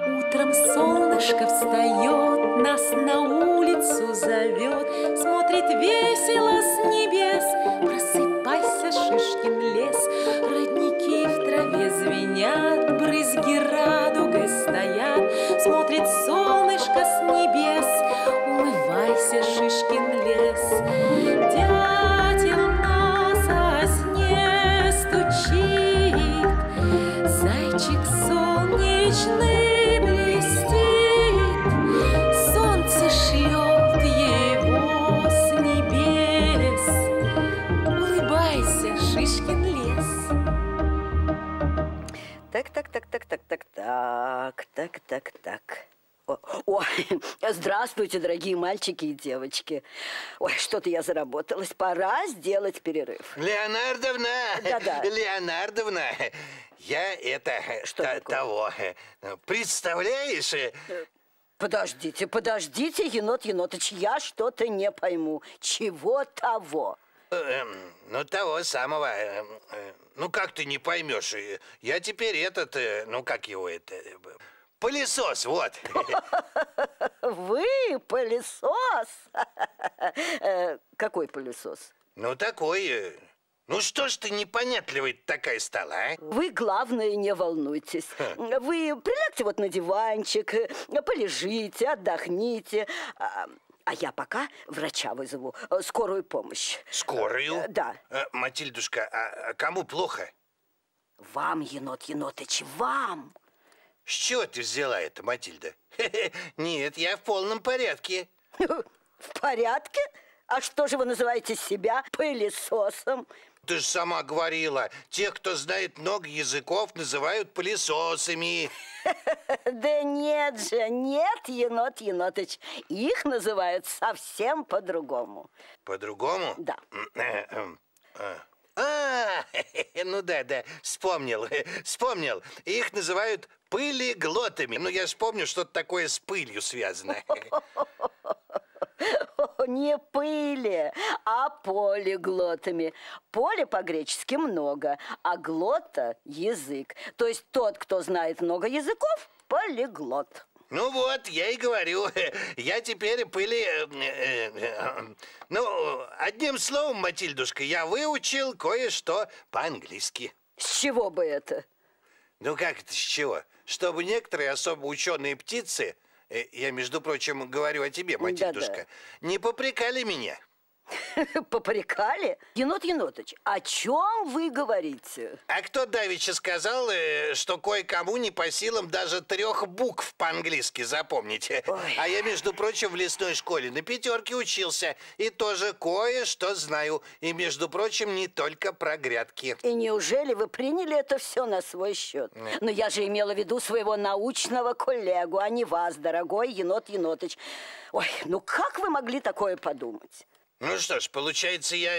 Утром солнышко встает, нас на улицу зовет, Смотрит весело с небес, просыпайся, Шишкин лес. Так, так, так. О, ой, здравствуйте, дорогие мальчики и девочки. Ой, что-то я заработалась. Пора сделать перерыв. Леонардовна! Да-да. Леонардовна! Я это... Что та- такое? того. Представляешь? э, Подождите, подождите, енот Енотыч, я что-то не пойму. Чего того? эм, ну, того самого. э, ну, как ты не поймешь? э, Я теперь этот... э, ну, как его это... Пылесос, вот. Вы пылесос? Какой пылесос? Ну, такой... э, Ну, что ж ты непонятливый такая стала, а? Вы, главное, не волнуйтесь. Вы прилягте вот на диванчик, полежите, отдохните. А а я пока врача вызову, э, скорую помощь. Скорую? Э, Да. Матильдушка, а а кому плохо? Вам, енот Енотыч, вам. С чего ты взяла это, Матильда? Нет, я в полном порядке. В порядке? А что же вы называете себя пылесосом? Ты же сама говорила, тех, кто знает много языков, называют пылесосами. Да нет же, нет, енот Енотыч. Их называют совсем по-другому. По-другому? Да. А, ну да, да, вспомнил, вспомнил. Их называют пылеглотами. Ну, я вспомню, что-то такое с пылью связано. Не пыли, а полиглотами. Поле по-гречески много, а глота – язык. То есть тот, кто знает много языков – полиглот. Ну вот, я и говорю, я теперь пыли... э, э, э, Ну, одним словом, Матильдушка, я выучил кое-что по-английски. С чего бы это? Ну как это с чего? Чтобы некоторые особо ученые птицы, э, я, между прочим, говорю о тебе, Матильдушка, не попрекали меня. Попрекали? Енот Енотыч, о чем вы говорите? А кто давеча сказал, э, что кое-кому не по силам даже трех букв по-английски запомнить? Ой. А я, между прочим, в лесной школе на пятерке учился и тоже кое-что знаю. И, между прочим, не только про грядки. И неужели вы приняли это все на свой счет? Но я же имела в виду своего научного коллегу, а не вас, дорогой енот Енотыч. Ой, ну как вы могли такое подумать? Ну что ж, получается, я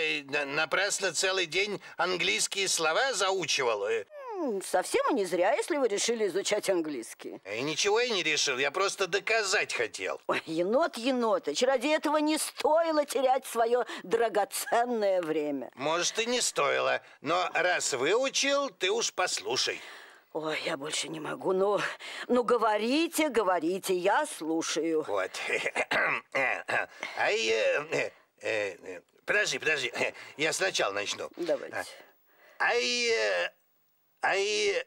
напрасно целый день английские слова заучивал. э. Совсем и не зря, если вы решили изучать английский. И ничего я не решил, я просто доказать хотел. Ой, енот Енотыч, ради этого не стоило терять свое драгоценное время. Может, и не стоило, но раз выучил, ты уж послушай. Ой, я больше не могу. Ну, ну говорите, говорите, я слушаю. Вот. Ай, э, э, э, подожди, подожди, я сначала начну. Давайте. Ай, э, ай,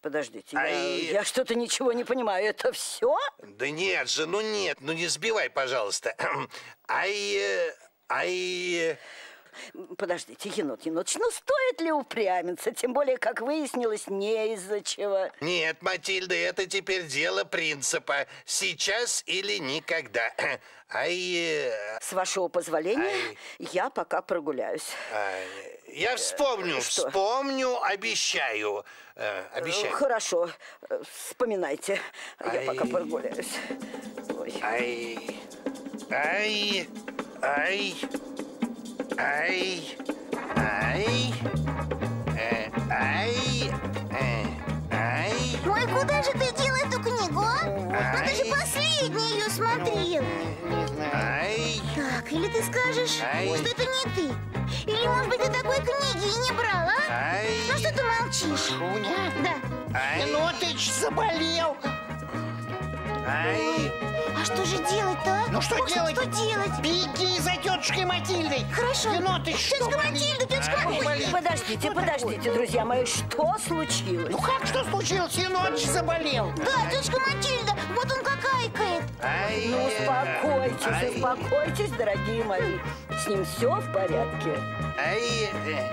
Подождите, я, Ай. я что-то ничего не понимаю. Это все? да нет же, ну нет, ну не сбивай, пожалуйста. Ай, э, ай, э, Подождите, енот, енот, ну стоит ли упрямиться? Тем более, как выяснилось, не из-за чего. нет, Матильда, это теперь дело принципа. Сейчас или никогда. Ай, э, С вашего позволения, Ай. я пока прогуляюсь. ай, я вспомню, что? вспомню, обещаю. Э, Обещаю. Хорошо, э, вспоминайте. Я Ай. пока прогуляюсь. Ой. Ай, ай, ай, ай, ай, э, ай, э, ай, Ой, куда же ты дел эту книгу, а? Ну ты же Ай. последний ее смотрел. ай. Так, или ты скажешь, Ай. что это не ты. Или, может быть, ты такой книги и не брал, а? Ай, Ну что ты молчишь? Шуня, Да. ай, Енотыч заболел. Ай, А что же делать-то, а? Ну, что общем, делать? Что делать? Беги за тетушкой Матильдой. Хорошо. Енотыч, что Тетушка? Матильда, тетушка А. Подождите, Что подождите, такое? друзья мои, что случилось? Ну как, что случилось? Енотыч заболел. Да, тетушка Матильда, вот он как айкает. ай. Ну, успокойтесь, ай, успокойтесь, дорогие мои. С ним все в порядке. Ай, э,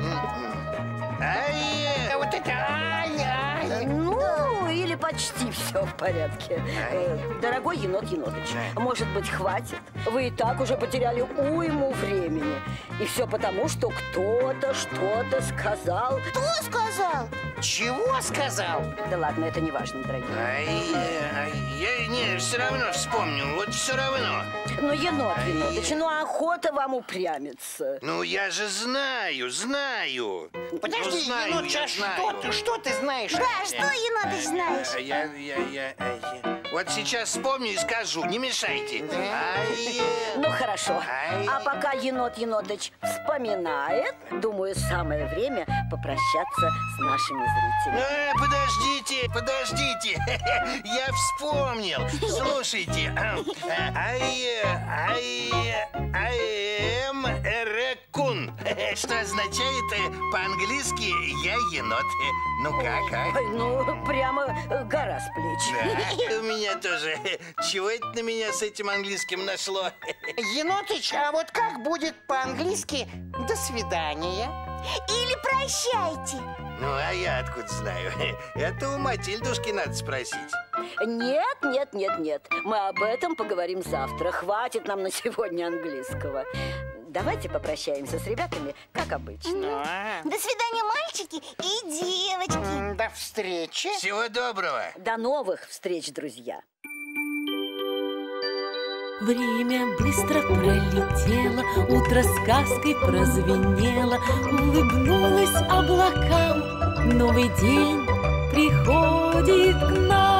м, м. ай, А Вот это ай, ай. Ну, или почти все в порядке. Э, Дорогой енот Енотыч, может быть, хватит? Вы и так уже потеряли уйму времени. И все потому, что кто-то что-то сказал. Кто сказал? Чего сказал? Да ладно, это не важно, дорогие. ай, ай, я не, все равно вспомню, вот все равно. Но енот Енотыч, ну охота вам упрямиться. Ну, я же знаю, знаю. Подожди, ну, знаю, Енотыч, я а что ты, что ты знаешь? Да, что, енотыч, знаешь? А Я, я- Вот сейчас вспомню и скажу, не мешайте. Ай, Ну хорошо. Ай. А пока енот Енотыч вспоминает, думаю, самое время попрощаться с нашими зрителями. Э, подождите, подождите, я вспомнил. Слушайте, э, ай, э, ай, э, I am a raccoon, что означает э, по-английски «я енот». Ну как, а? Ой, ну, прямо э, гора с плеч. Да, у меня тоже. Чего это на меня с этим английским нашло? Енотыч, а вот как будет по-английски «до свидания»? Или прощайте. Ну, а я откуда знаю? Это у Матильдушки надо спросить. Нет, нет, нет, нет. Мы об этом поговорим завтра. Хватит нам на сегодня английского. Давайте попрощаемся с ребятами, как обычно. А, До свидания, мальчики и девочки. До встречи. Всего доброго. До новых встреч, друзья. Время быстро пролетело, утро сказкой прозвенело, улыбнулось облакам. Новый день приходит к нам.